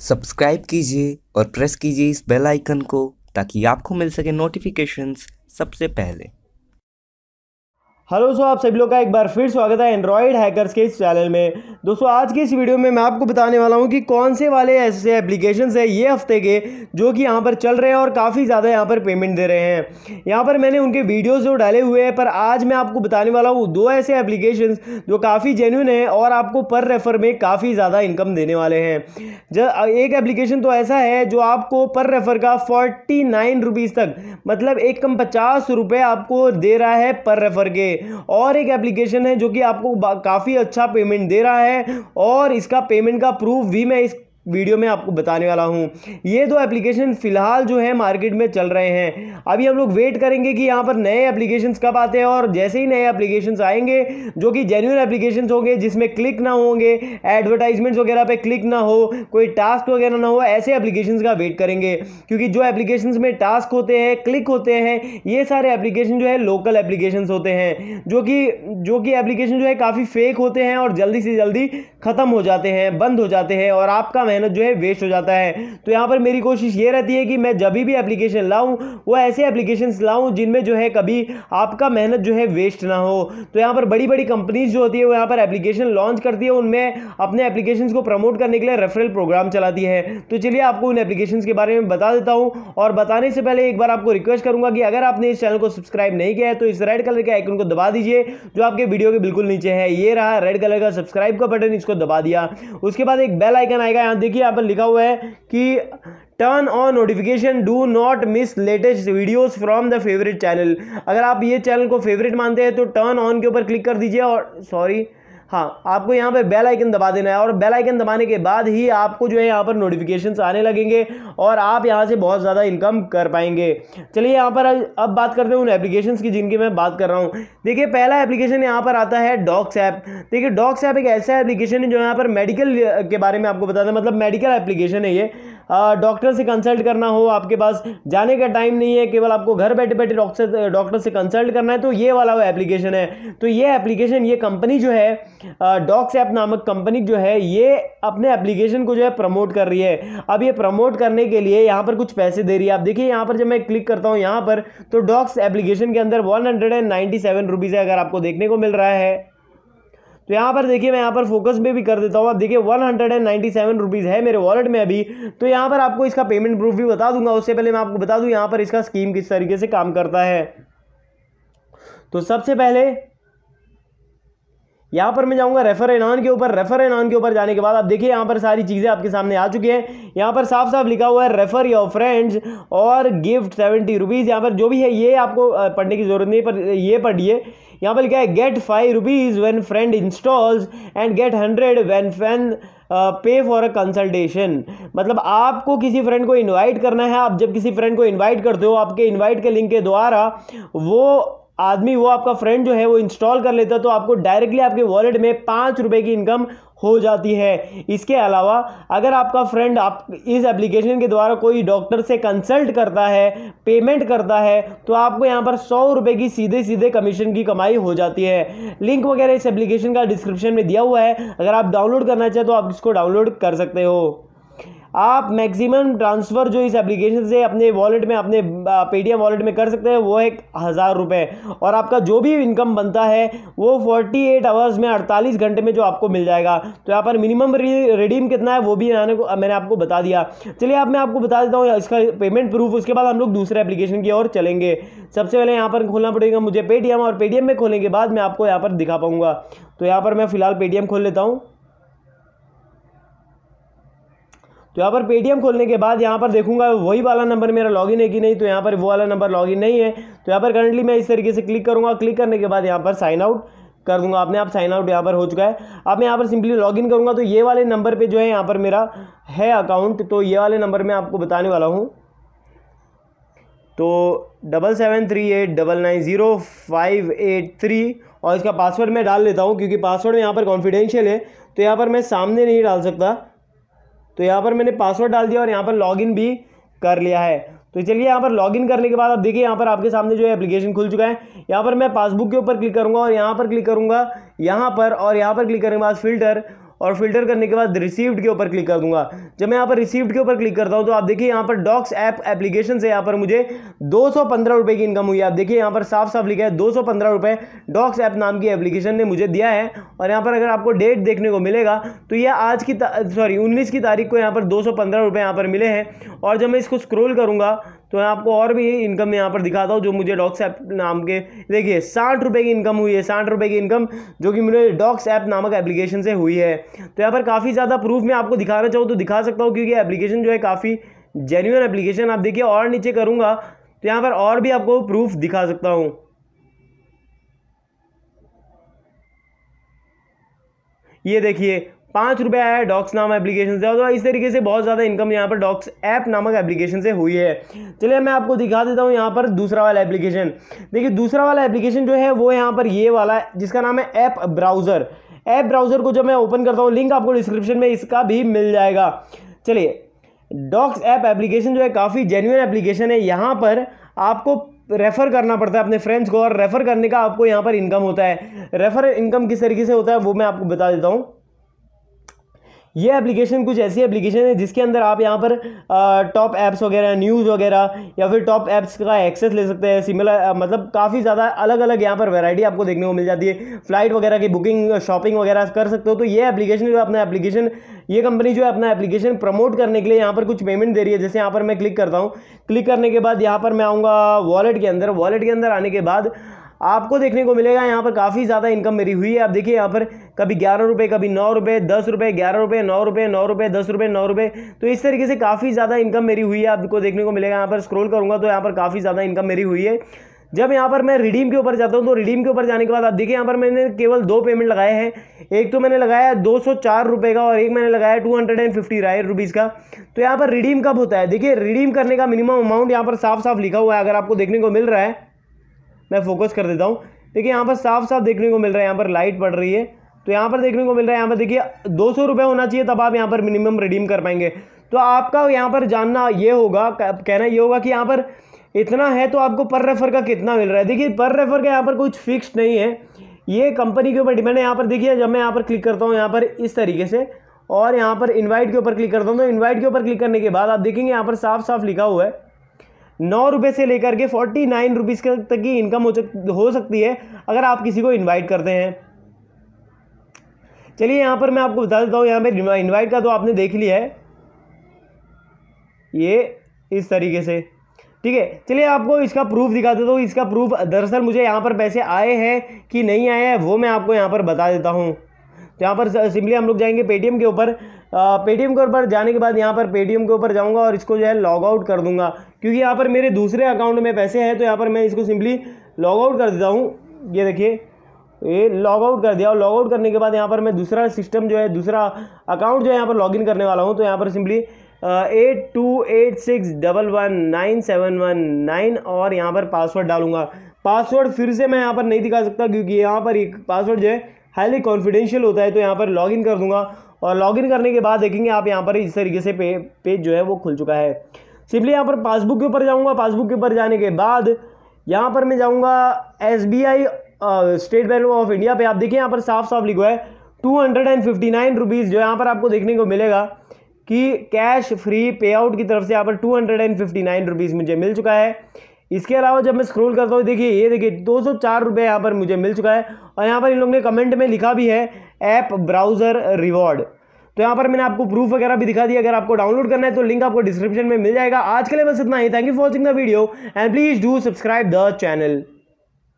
Subscribe कीजिए और press कीजिए इस बेल आइकन को ताकि आपको मिल सके नोटिफिकेशंस सबसे पहले। हेलो, सो आप सभी लोग का एक बार फिर स्वागत है एंड्रॉयड हैकर्स के इस चैनल में। दोस्तों, आज की इस वीडियो में मैं आपको बताने वाला हूँ कि कौन से वाले ऐसे एप्लीकेशंस है ये हफ़्ते के, जो कि यहाँ पर चल रहे हैं और काफ़ी ज़्यादा यहाँ पर पेमेंट दे रहे हैं। यहाँ पर मैंने उनके वीडियोज़ जो डाले हुए हैं, पर आज मैं आपको बताने वाला हूँ दो ऐसे एप्लीकेशन जो काफ़ी जेन्यून है और आपको पर रेफर में काफ़ी ज़्यादा इनकम देने वाले हैं। जब एक एप्लीकेशन तो ऐसा है जो आपको पर रेफर का फोर्टी तक मतलब एक कम पचास आपको दे रहा है पर रेफर के। और एक एप्लीकेशन है जो कि आपको काफ़ी अच्छा पेमेंट दे रहा है और इसका पेमेंट का प्रूफ भी मैं इस वीडियो में आपको बताने वाला हूँ। ये दो एप्लीकेशन फ़िलहाल जो है मार्केट में चल रहे हैं। अभी हम लोग वेट करेंगे कि यहाँ पर नए एप्लीकेशंस कब आते हैं और जैसे ही नए एप्लीकेशंस आएँगे, जो कि जेन्यून एप्लीकेशंस होंगे, जिसमें क्लिक ना होंगे एडवर्टाइजमेंट्स वगैरह पे क्लिक ना हो, कोई टास्क वगैरह ना हो, ऐसे एप्लीकेशन का वेट करेंगे। क्योंकि जो एप्लीकेशन में टास्क होते हैं क्लिक होते हैं, ये सारे एप्लीकेशन जो है लोकल एप्लीकेशन होते हैं। जो कि जो कि एप्लीकेशन जो है काफ़ी फेक होते हैं और जल्दी से जल्दी ख़त्म हो जाते हैं, बंद हो जाते हैं और आपका जो है वेस्ट हो जाता है। तो यहाँ पर मेरी कोशिश ये रहती है कि मैं जब भी एप्लीकेशन लाऊं, वो ऐसे एप्लीकेशन लाऊं जिनमें जो है कभी आपका मेहनत जो है वेस्ट ना हो। तो यहाँ पर बड़ी बड़ी कंपनीज़ जो होती है, वो यहाँ पर एप्लीकेशन लॉन्च करती है, उनमें अपने एप्लीकेशन को प्रमोट करने के लिए रेफरल प्रोग्राम चलाती है। तो चलिए आपको उन एप्लीकेशन के बारे में बता देता हूँ और बताने से पहले एक बार आपको रिक्वेस्ट करूँगा कि अगर आपने इस चैनल को सब्सक्राइब नहीं किया है तो इस रेड कलर के आइकन को दबा दीजिए, जो आपके वीडियो के बिल्कुल नीचे है। ये रहा रेड कलर का सब्सक्राइब का बटन इसको दबा दिया। उसके बाद एक बेल आइकन आएगा, यहाँ देखिए यहाँ पर लिखा हुआ है कि turn on notification do not miss latest videos from the favourite channel अगर आप ये चैनल को फेवरेट मानते हैं तो टर्न ऑन के ऊपर क्लिक कर दीजिए और सॉरी हाँ आपको यहाँ पे बेल आइकन दबा देना है और बेल आइकन दबाने के बाद ही आपको जो है यहाँ पर नोटिफिकेशन आने लगेंगे और आप यहाँ से बहुत ज़्यादा इनकम कर पाएँगे। चलिए यहाँ पर अब बात करते हैं उन एप्लीकेशन की जिनकी मैं बात कर रहा हूँ। देखिए, पहला एप्लीकेशन यहाँ पर आता है डॉक्स ऐप देखिए डॉक्स ऐप एक ऐसा एप्लीकेशन है जो यहाँ पर मेडिकल के बारे में आपको बताता है। मतलब मेडिकल एप्लीकेशन है ये। डॉक्टर से कंसल्ट करना हो, आपके पास जाने का टाइम नहीं है, केवल आपको घर बैठे बैठे डॉक्टर डॉक्टर से कंसल्ट करना है तो ये वाला वो एप्लीकेशन है। तो ये एप्लीकेशन ये कंपनी जो है डॉक्स ऐप नामक कंपनी जो है, ये अपने एप्लीकेशन को जो है प्रमोट कर रही है। अब ये प्रमोट करने के लिए यहाँ पर कुछ पैसे दे रही है। आप देखिए, यहाँ पर जब मैं क्लिक करता हूँ, यहाँ पर तो डॉक्स एप्लीकेशन के अंदर वन हंड्रेड है, अगर आपको देखने को मिल रहा है। तो यहाँ पर देखिए मैं यहाँ पर फोकस में भी कर देता हूँ। आप देखिए one hundred and ninety seven rupees है मेरे वॉलेट में अभी। तो यहाँ पर आपको इसका पेमेंट प्रूफ भी बता दूँगा। उससे पहले मैं आपको बता दूँ, यहाँ पर इसका स्कीम किस तरीके से काम करता है। तो सबसे पहले यहाँ पर मैं जाऊँगा रेफर एन ऑन के ऊपर रेफर एन ऑन के ऊपर जाने के बाद आप देखिए यहाँ पर सारी चीज़ें आपके सामने आ चुकी हैं। यहाँ पर साफ़ साफ़ लिखा हुआ है रेफर योर फ्रेंड्स और गिफ्ट सेवेंटी रुपीज़ यहाँ पर जो भी है, ये आपको पढ़ने की ज़रूरत नहीं पर ये पढ़िए। यहाँ पर लिखा है get five rupees when friend installs and get hundred when fan pay for a consultation मतलब आपको किसी फ्रेंड को इनवाइट करना है। आप जब किसी फ्रेंड को इनवाइट करते हो, आपके इनवाइट के लिंक के द्वारा वो आदमी वो आपका फ्रेंड जो है वो इंस्टॉल कर लेता तो आपको डायरेक्टली आपके वॉलेट में पाँच रुपये की इनकम हो जाती है। इसके अलावा, अगर आपका फ्रेंड आप इस एप्लीकेशन के द्वारा कोई डॉक्टर से कंसल्ट करता है पेमेंट करता है तो आपको यहाँ पर सौ रुपये की सीधे सीधे कमीशन की कमाई हो जाती है। लिंक वगैरह इस एप्लीकेशन का डिस्क्रिप्शन में दिया हुआ है। अगर आप डाउनलोड करना चाहें तो आप इसको डाउनलोड कर सकते हो। आप मैक्सिमम ट्रांसफ़र जो इस एप्लीकेशन से अपने वॉलेट में, अपने पेटीएम वॉलेट में कर सकते हैं, वो एक हज़ार रुपये और आपका जो भी इनकम बनता है, वो फोर्टी एट आवर्स में अड़तालीस घंटे में जो आपको मिल जाएगा। तो यहाँ पर मिनिमम रिडीम कितना है, वो भी को, मैंने आपको बता दिया। चलिए अब मैं आपको बता देता हूँ, इसका पेमेंट प्रूफ उसके बाद हम लोग दूसरे एप्लीकेशन की ओर चलेंगे। सबसे पहले यहाँ पर खोलना पड़ेगा मुझे पेटीएम और पेटीएम में खोलने के बाद मैं आपको यहाँ पर दिखा पाऊँगा। तो यहाँ पर मैं फ़िलहाल पेटीएम खोल लेता हूँ। तो यहाँ पर पेटीएम खोलने के बाद यहाँ पर देखूँगा वही वाला नंबर मेरा लॉगिन है कि नहीं तो यहाँ पर वो वाला नंबर लॉगिन नहीं है तो यहाँ पर करंटली मैं इस तरीके से क्लिक करूँगा क्लिक करने के बाद यहाँ पर साइन आउट कर दूँगा अपने आप साइन आउट यहाँ पर हो चुका है अब मैं यहाँ पर सिंपली लॉगिन करूँगा तो ये वाले नंबर पर जो है यहाँ पर मेरा है अकाउंट तो ये वाले नंबर मैं आपको बताने वाला हूँ तो double seven three eight double nine zero five eight three और इसका पासवर्ड मैं डाल लेता हूँ क्योंकि पासवर्ड यहाँ पर कॉन्फिडेंशियल है तो यहाँ पर मैं सामने नहीं डाल सकता तो यहाँ पर मैंने पासवर्ड डाल दिया और यहाँ पर लॉगिन भी कर लिया है। तो चलिए यहाँ पर लॉगिन करने के बाद आप देखिए यहाँ पर आपके सामने जो है एप्लीकेशन खुल चुका है। यहाँ पर मैं पासबुक के ऊपर क्लिक करूँगा और यहाँ पर क्लिक करूँगा, यहाँ पर और यहाँ पर क्लिक करने के बाद फ़िल्टर और फ़िल्टर करने के बाद रिसीव्ड के ऊपर क्लिक कर दूँगा। जब मैं यहाँ पर रिसीव्ड के ऊपर क्लिक करता हूँ तो आप देखिए यहाँ पर डॉक्स ऐप एप्लीकेशन से यहाँ पर मुझे दो सौ की इनकम हुई आप देखिए यहाँ पर साफ़ साफ़ लिखा है, दो सौ डॉक्स ऐप नाम की एप्लीकेशन ने मुझे दिया है। और यहाँ पर अगर आपको डेट देखने को मिलेगा तो यह आज की सॉरी उन्नीस की तारीख को यहाँ पर दो सौ यहाँ पर मिले हैं। और जब मैं इसको स्क्रोल करूँगा तो मैं आपको और भी इनकम यहाँ पर दिखाता हूँ जो मुझे डॉक्स ऐप नाम के, देखिए, साठ रुपये की इनकम हुई है, साठ रुपये की इनकम जो कि मुझे डॉक्स ऐप नामक एप्लीकेशन से हुई है। तो यहाँ पर काफ़ी ज़्यादा प्रूफ मैं आपको दिखाना चाहूँ तो दिखा सकता हूँ क्योंकि एप्लीकेशन जो है काफ़ी जेन्यून एप्लीकेशन आप देखिए, और नीचे करूँगा तो यहाँ पर और भी आपको प्रूफ दिखा सकता हूँ। ये देखिए पाँच आया डॉक्स नाम एप्लीकेशन से तो इस तरीके से बहुत ज़्यादा इनकम यहाँ पर डॉक्स ऐप नामक एप्लीकेशन से हुई है। चलिए मैं आपको दिखा देता हूँ यहाँ पर दूसरा वाला एप्लीकेशन देखिए, दूसरा वाला एप्लीकेशन जो है, वो यहाँ पर ये वाला है, जिसका नाम है ऐप ब्राउज़र ऐप ब्राउज़र को जब मैं ओपन करता हूँ लिंक आपको डिस्क्रिप्शन में इसका भी मिल जाएगा। चलिए, डॉक्स ऐप एप्लीकेशन जो है, काफ़ी जेन्यून एप्लीकेशन है। यहाँ पर आपको रेफ़र करना पड़ता है अपने फ्रेंड्स को, और रेफ़र करने का आपको यहाँ पर इनकम होता है। रेफ़र इनकम किस तरीके से होता है, वो मैं आपको बता देता हूँ। ये एप्लीकेशन कुछ ऐसी एप्लीकेशन है जिसके अंदर आप यहाँ पर टॉप ऐप्स वगैरह न्यूज़ वगैरह, या फिर टॉप ऐप्स का एक्सेस ले सकते हैं। सिमिलर मतलब काफ़ी ज़्यादा अलग अलग यहाँ पर वैरायटी आपको देखने को मिल जाती है। फ़्लाइट वगैरह की बुकिंग शॉपिंग वगैरह कर सकते हो। तो ये एप्लीकेशन जो अपना एप्लीकेशन ये कंपनी जो है, अपना एप्लीकेशन प्रमोट करने के लिए यहाँ पर कुछ पेमेंट दे रही है। जैसे यहाँ पर मैं क्लिक करता हूँ। क्लिक करने के बाद यहाँ पर मैं आऊँगा वॉलेट के अंदर। वॉलेट के अंदर आने के बाद आपको देखने को मिलेगा, यहाँ पर काफ़ी ज़्यादा इनकम मेरी हुई है। आप देखिए, यहाँ पर कभी ग्यारह रुपये कभी नौ रुपये दस रुपये ग्यारह रुपये नौ रुपये नौ रुपये दस रुपये नौ रुपये तो इस तरीके से काफ़ी ज़्यादा इनकम मेरी हुई है। आपको देखने को मिलेगा, यहाँ पर स्क्रॉल करूँगा तो यहाँ पर काफ़ी ज़्यादा इनकम मेरी हुई है। जब यहाँ पर मैं रिडीम के ऊपर जाता हूँ तो रिडीम के ऊपर जाने के बाद आप देखिए, यहाँ पर मैंने केवल दो पेमेंट लगाए हैं। एक तो मैंने लगाया दो सौ चार रुपये का और एक मैंने लगाया two hundred and fifty rupees का। तो यहाँ पर रिडीम कब होता है? देखिए रिडीम करने का मिनिमम अमाउंट यहाँ पर साफ़ साफ़ लिखा हुआ है, अगर आपको देखने को मिल रहा है। मैं फोकस कर देता हूँ देखिए यहाँ पर साफ़ साफ़ देखने को मिल रहा है यहाँ पर लाइट पड़ रही है तो यहाँ पर देखने को मिल रहा है यहाँ पर देखिए दो सौ रुपये होना चाहिए तब आप यहाँ पर मिनिमम रिडीम कर पाएँगे तो आपका यहाँ पर जानना ये होगा कहना ये होगा कि यहाँ पर इतना है तो आपको पर रेफर का कितना मिल रहा है देखिए पर रेफर का यहाँ पर कुछ फिक्स नहीं है ये कंपनी के ऊपर डिपेंड है यहाँ पर देखिए जब मैं यहाँ पर क्लिक करता हूँ यहाँ पर इस तरीके से और यहाँ पर इन्वाइट के ऊपर क्लिक करता हूँ तो इन्वाइट के ऊपर क्लिक करने के बाद आप देखेंगे यहाँ पर साफ़ साफ़ लिखा हुआ है नौ रुपये से लेकर के फोर्टी नाइन रुपीज़ तक की इनकम हो सकती है, अगर आप किसी को इनवाइट करते हैं। चलिए, यहाँ पर मैं आपको बता देता हूँ, यहाँ पे इनवाइट का तो आपने देख लिया है। ये इस तरीके से, ठीक है। चलिए, आपको इसका प्रूफ दिखा देता हूँ, इसका प्रूफ दरअसल मुझे यहाँ पर पैसे आए हैं कि नहीं आए हैं, वो मैं आपको यहाँ पर बता देता हूँ। यहाँ पर सिंपली हम लोग जाएँगे पेटीएम के ऊपर पेटीएम के ऊपर जाने के बाद यहाँ पर पेटीएम के ऊपर जाऊँगा और इसको जो है लॉग आउट कर दूँगा क्योंकि यहाँ पर मेरे दूसरे अकाउंट में पैसे हैं तो यहाँ पर मैं इसको सिंपली लॉग आउट कर देता हूँ ये देखिए ये लॉग आउट कर दिया और लॉग आउट करने के बाद यहाँ पर मैं दूसरा सिस्टम जो है दूसरा अकाउंट जो है यहाँ पर लॉगिन करने वाला हूँ तो यहाँ पर simply eight two eight six double one nine seven one nine और यहाँ पर पासवर्ड डालूँगा पासवर्ड फिर से मैं यहाँ पर नहीं दिखा सकता क्योंकि यहाँ पर एक पासवर्ड जो है हाईली कॉन्फिडेंशियल होता है तो यहाँ पर लॉगिन कर दूँगा। और लॉगिन करने के बाद देखेंगे आप यहाँ पर इस तरीके से पे, पेज जो है वो खुल चुका है। सिंपली यहाँ पर पासबुक के ऊपर जाऊँगा। पासबुक के ऊपर जाने के बाद यहाँ पर मैं जाऊँगा एस स्टेट बैंक ऑफ़ इंडिया पे। आप देखिए यहाँ पर साफ़ साफ़ लिखा है two hundred and fifty nine rupees जो यहाँ पर आपको देखने को मिलेगा कि कैश फ्री पे आउट की तरफ़ से यहाँ पर two hundred and fifty nine rupees मुझे मिल चुका है। इसके अलावा जब मैं स्क्रॉल करता हूँ, देखिए, ये देखिए, दो सौ चार रुपये यहाँ पर मुझे मिल चुका है और यहाँ पर इन लोगों ने कमेंट में लिखा भी है ऐप ब्राउज़र रिवॉर्ड तो यहाँ पर मैंने आपको प्रूफ वगैरह भी दिखा दिया, अगर आपको डाउनलोड करना है तो लिंक आपको डिस्क्रिप्शन में मिल जाएगा। आज के लिए बस इतना ही। Thank you for watching the video and please do subscribe the channel